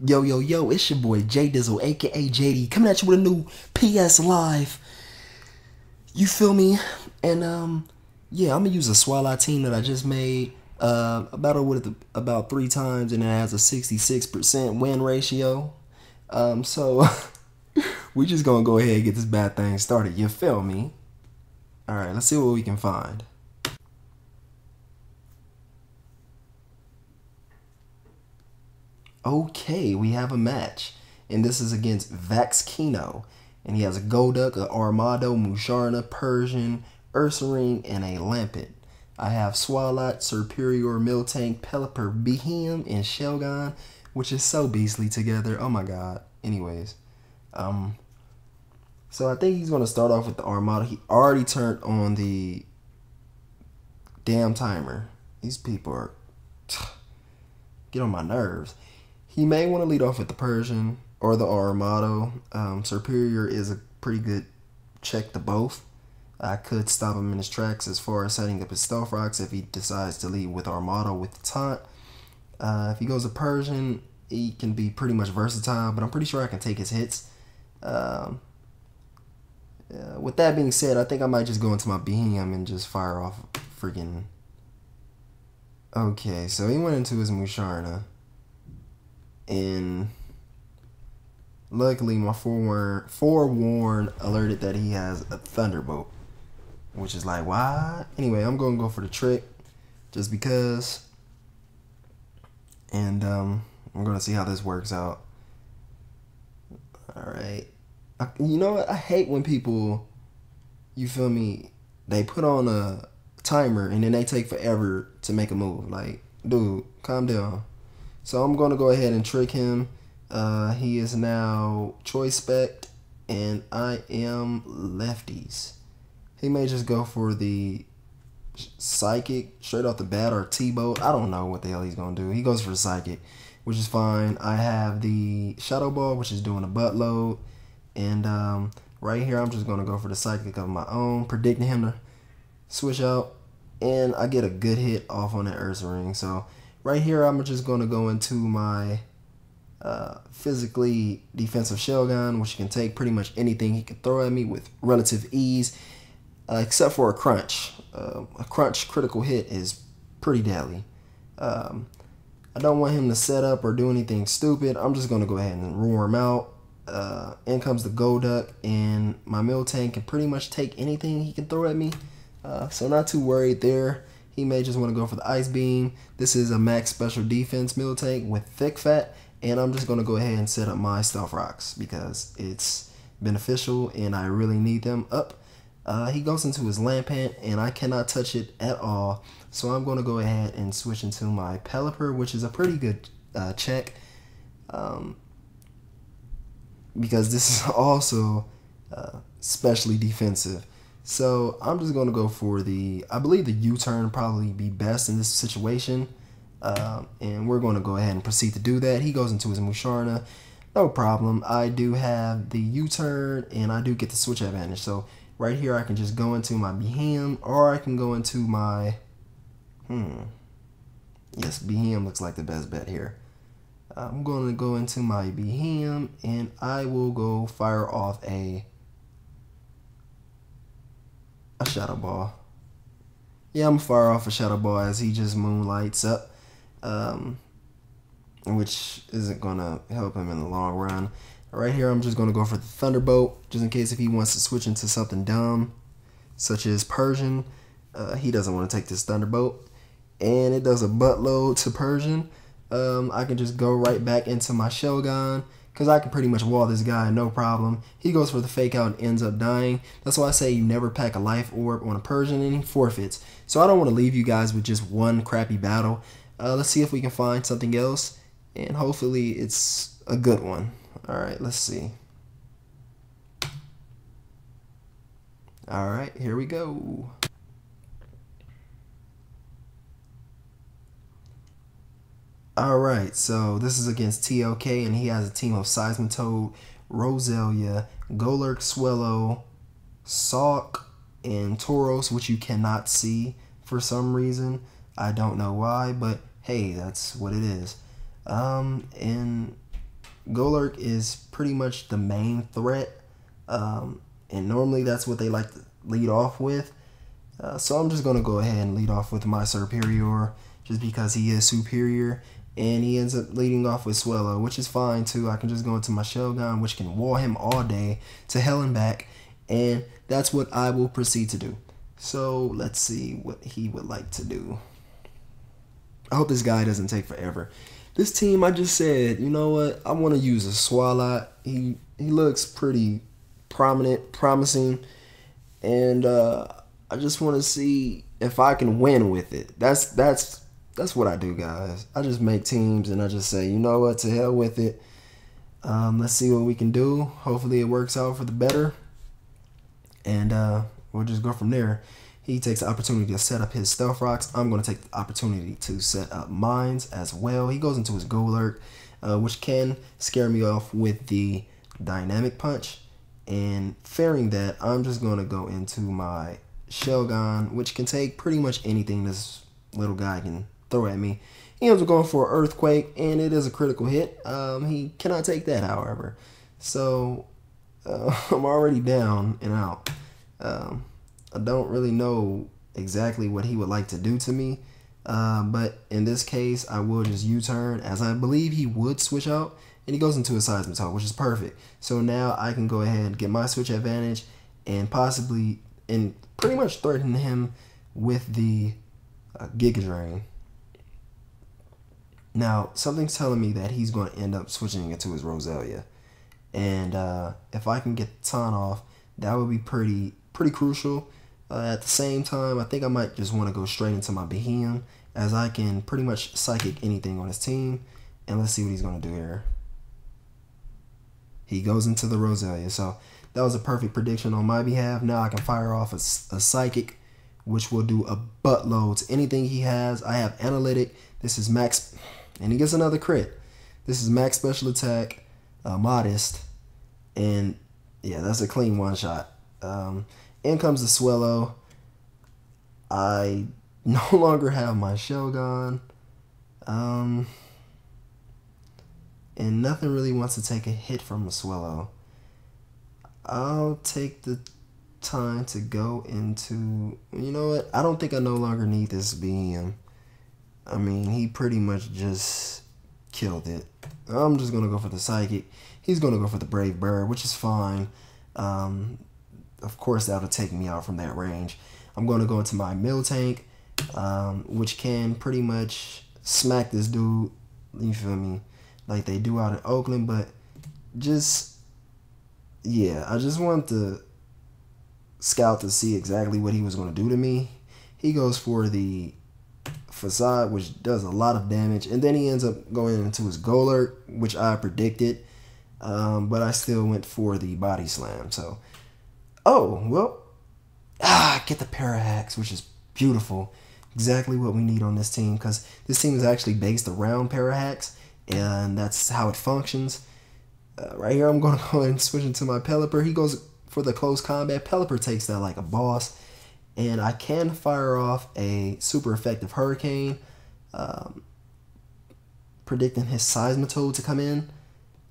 Yo, yo, yo, it's your boy J Dizzle, aka JD, coming at you with a new PS Live. You feel me? And um, yeah, I'm gonna use a Swalot team that I just made. Uh, I with it about three times, and it has a 66% win ratio. Um, so we just gonna go ahead and get this bad thing started. You feel me? All right, let's see what we can find. Okay, we have a match. And this is against Vax Kino. And he has a Golduck, a Armaldo, Musharna, Persian, Ursaring, and a Lampent. I have Swalot, Serperior, Miltank, Pelipper, Beheeyem, and Shelgon, which is so beastly together. Oh my god. Anyways. Um so I think he's gonna start off with the Armaldo. He already turned on the damn timer. These people are get on my nerves. He may want to lead off with the Persian or the Armaldo. Um, Serperior is a pretty good check to both. I could stop him in his tracks as far as setting up his stealth rocks if he decides to lead with Armaldo with the taunt. Uh, if he goes to Persian, he can be pretty much versatile, but I'm pretty sure I can take his hits. Um, uh, with that being said, I think I might just go into my Beheeyem and just fire off freaking. Okay, so he went into his Musharna and luckily my forewarn forewarn alerted that he has a thunderbolt which is like why? Anyway i'm gonna go for the trick just because. And um i'm gonna see how this works out. All right I, you know what? I hate when people you feel me? They put on a timer and then they take forever to make a move. Like dude calm down so I'm going to go ahead and trick him. Uh, he is now choice spec, and I am lefties. He may just go for the psychic straight off the bat or T-bolt. I don't know what the hell he's going to do. He goes for the psychic, which is fine. I have the shadow ball, which is doing a buttload. And um, right here, I'm just going to go for the psychic of my own, predicting him to switch out. And I get a good hit off on that Ursaring. So Right here, I'm just going to go into my uh, physically defensive Shelgon, which can take pretty much anything he can throw at me with relative ease, uh, except for a crunch. Uh, a crunch critical hit is pretty deadly. Um, I don't want him to set up or do anything stupid. I'm just going to go ahead and roar him out. Uh, in comes the Golduck, and my Miltank can pretty much take anything he can throw at me. Uh, so not too worried there. He may just want to go for the Ice Beam. This is a max special defense Miltank with thick fat. And I'm just going to go ahead and set up my Stealth Rocks because it's beneficial and I really need them up. Uh, he goes into his Lampent and I cannot touch it at all. So I'm going to go ahead and switch into my Pelipper, which is a pretty good uh, check. Um, because this is also uh, specially defensive. So I'm just going to go for the, I believe the U-turn probably be best in this situation. Um, and we're going to go ahead and proceed to do that. He goes into his Musharna. No problem. I do have the U-turn and I do get the switch advantage. So right here I can just go into my Beheeyem or I can go into my, hmm. Yes, Beheeyem looks like the best bet here. I'm going to go into my Beheeyem and I will go fire off a a shadow ball. Yeah, I'm far off a shadow ball as he just moonlights up, um, which isn't gonna help him in the long run. Right here, I'm just gonna go for the thunderbolt, just in case if he wants to switch into something dumb, such as Persian. Uh, he doesn't want to take this thunderbolt, and it does a buttload to Persian. Um, I can just go right back into my Shelgon because I can pretty much wall this guy no problem. He goes for the fake out and ends up dying. That's why I say you never pack a life orb on a Persian and he forfeits. So I don't want to leave you guys with just one crappy battle. Uh, let's see if we can find something else. And hopefully it's a good one. Alright, let's see. Alright, here we go. All right, so this is against TOK, and he has a team of Seismitoad, Roselia, Golurk, Swellow, Sawk, and Tauros, which you cannot see for some reason. I don't know why, but hey, that's what it is. Um, and Golurk is pretty much the main threat. Um, and normally that's what they like to lead off with. Uh, so I'm just going to go ahead and lead off with my Superior, just because he is superior. And he ends up leading off with Swellow, which is fine too. I can just go into my Shelgon, which can wall him all day to hell and back. And that's what I will proceed to do. So let's see what he would like to do. I hope this guy doesn't take forever. This team, I just said, you know what? I want to use a Swalot. He he looks pretty prominent, promising, and uh, I just want to see if I can win with it. That's that's that's what I do, guys. I just make teams and I just say, you know what? To hell with it. Um, let's see what we can do. Hopefully, it works out for the better, and uh, we'll just go from there. He takes the opportunity to set up his stealth rocks. I'm going to take the opportunity to set up mines as well. He goes into his Golurk, uh, which can scare me off with the dynamic punch. And fearing that, I'm just going to go into my Shelgon, which can take pretty much anything this little guy can throw at me. He ends up going for an Earthquake, and it is a critical hit. Um, he cannot take that, however. So uh, I'm already down and out. Um, I don't really know exactly what he would like to do to me. Uh, but in this case, I will just U-turn as I believe he would switch out and he goes into a Seismitoad, which is perfect. So now I can go ahead and get my switch advantage and possibly and pretty much threaten him with the uh, Giga Drain. Now, something's telling me that he's going to end up switching into his Roselia. And uh, if I can get ton off, that would be pretty pretty crucial uh, at the same time, I think I might just want to go straight into my Beheeyem as I can pretty much psychic anything on his team. And let's see what he's going to do here. He goes into the Roselia. So that was a perfect prediction on my behalf. Now I can fire off a, a psychic, which will do a buttload to anything he has. I have analytic. This is max, and he gets another crit. This is max special attack, uh, modest, and yeah, that's a clean one shot. Um, in comes the Swellow. I no longer have my Shelgon. Um, and nothing really wants to take a hit from a Swellow. I'll take the time to go into. You know what? I don't think I no longer need this beam. I mean, he pretty much just killed it. I'm just gonna go for the psychic. He's gonna go for the brave bird, which is fine. Um, of course that'll take me out from that range. I'm going to go into my Miltank, um, which can pretty much smack this dude. You feel me? Like they do out in Oakland, but just yeah, I just want the scout to see exactly what he was going to do to me. He goes for the facade, which does a lot of damage, and then he ends up going into his Golurk, which I predicted. Um, but I still went for the body slam. So oh, well, ah, get the Parahax, which is beautiful. Exactly what we need on this team because this team is actually based around Parahax and that's how it functions. Uh, right here, I'm going to go and switch into my Pelipper. He goes for the close combat. Pelipper takes that like a boss. And I can fire off a super effective Hurricane, um, predicting his Seismitoad to come in.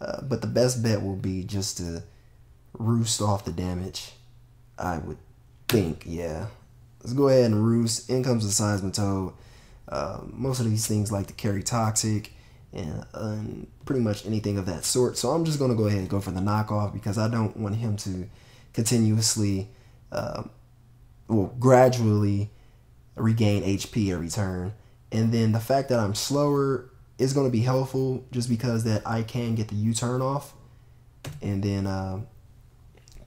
Uh, but the best bet will be just to roost off the damage. I would think, yeah. Let's go ahead and roost. In comes the Seismitoad. Uh, most of these things like to carry toxic and, and, pretty much anything of that sort. So I'm just going to go ahead and go for the knockoff because I don't want him to continuously, uh, well, gradually regain HP every turn. And then the fact that I'm slower is going to be helpful just because that I can get the U-turn off. And then uh,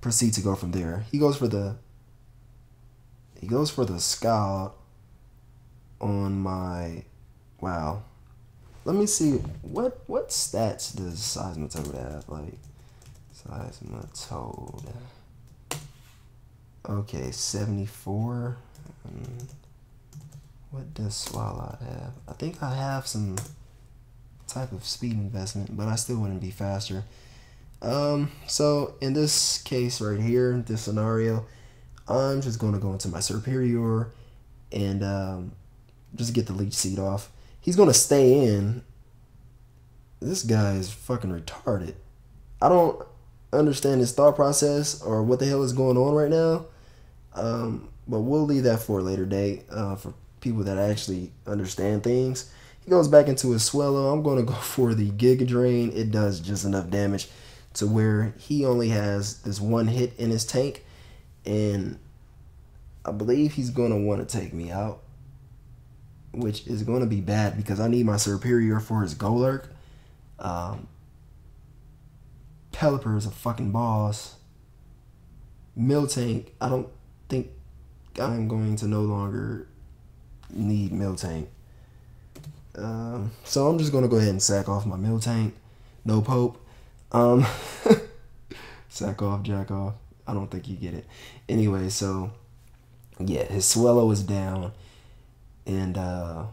proceed to go from there. He goes for the he goes for the scout on my wow. Let me see what what stats does Seismitoad have? Like Seismitoad. Okay, 74. Um, what does Swalot have? I think I have some type of speed investment, but I still wouldn't be faster. Um, so in this case right here, this scenario, I'm just going to go into my superior and um, just get the leech seed off. He's going to stay in this guy is fucking retarded. I don't understand his thought process or what the hell is going on right now. Um, but we'll leave that for a later date uh, for people that actually understand things. He goes back into his Swellow. I'm going to go for the Giga Drain. It does just enough damage to where he only has this one hit in his tank. And I believe he's going to want to take me out. Which is going to be bad because I need my Superior for his Golurk. Um, Pelipper is a fucking boss. Miltank, I don't think I'm going to no longer need Miltank. Um, so I'm just gonna go ahead and sack off my Miltank. No Pope. Um, sack off, jack off. I don't think you get it. Anyway, so yeah, his Swellow is down, and uh,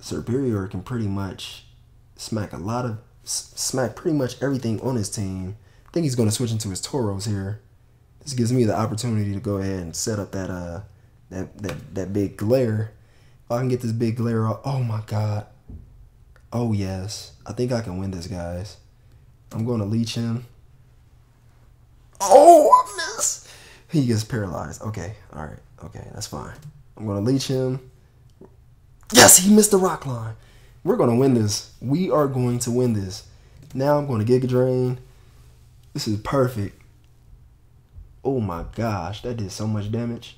Serperior can pretty much smack a lot of smack pretty much everything on his team. I think he's gonna switch into his Tauros here. This gives me the opportunity to go ahead and set up that uh that that that big glare. I can get this big glare off. Oh my god. Oh yes. I think I can win this, guys. I'm gonna leech him. Oh, I miss. He gets paralyzed. Okay, all right, okay, that's fine. I'm gonna leech him. Yes, he missed the rock line. We're gonna win this. We are going to win this. Now I'm gonna Giga Drain. This is perfect. Oh my gosh, that did so much damage.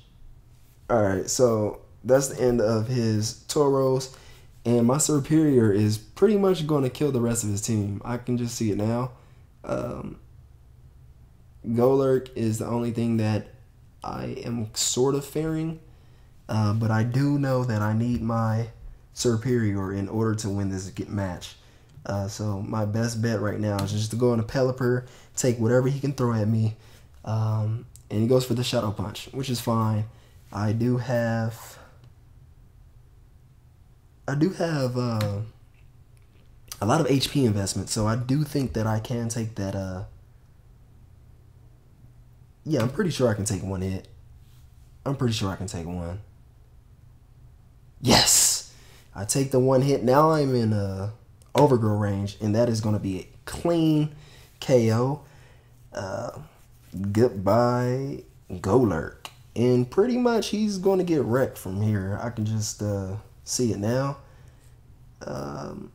All right, so that's the end of his Tauros. And my Superior is pretty much going to kill the rest of his team. I can just see it now. Um, Golurk is the only thing that I am sort of fearing. Uh, but I do know that I need my Serperior in order to win this match. Uh, so my best bet right now is just to go on a Pelipper, take whatever he can throw at me, um, and he goes for the Shadow Punch, which is fine. I do have, I do have uh, a lot of HP investment, so I do think that I can take that. Uh, yeah, I'm pretty sure I can take one hit. I'm pretty sure I can take one. Yes, I take the one hit. Now I'm in uh, overgrow range, and that is going to be a clean KO. Uh, goodbye, Golurk. And pretty much he's going to get wrecked from here. I can just uh, see it now. Um,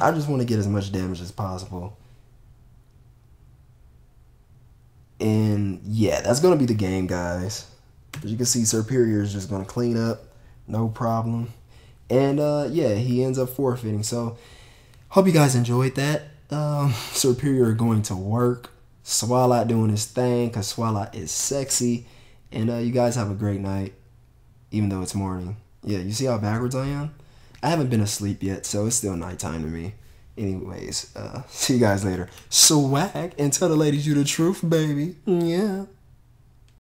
I just want to get as much damage as possible. And yeah, that's going to be the game, guys. As you can see, Superior is just going to clean up. No problem. And uh, yeah, he ends up forfeiting. So, hope you guys enjoyed that. Um, Serperior going to work. Swalot doing his thing because Swalot is sexy. And uh, you guys have a great night, even though it's morning. Yeah, you see how backwards I am? I haven't been asleep yet, so it's still nighttime to me. Anyways, uh, see you guys later. Swag and tell the ladies you the truth, baby. Yeah.